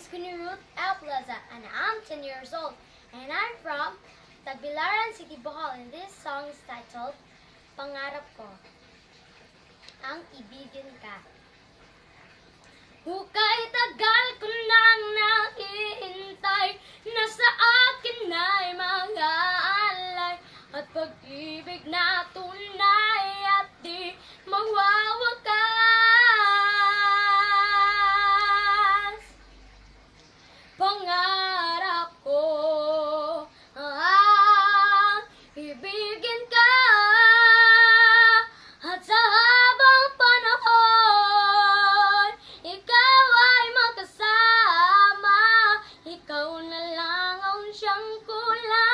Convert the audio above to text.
is Queenie Ruth L. Plaza, and I'm 10 years old. And I'm from Tagbilaran City, Bohol. And this song is titled Pangarap Ko. Ang ibigin ka. Hukay tagal ko nang nakihintay na sa akin ay mga alay at pag-ibig na langaw siyang kulay.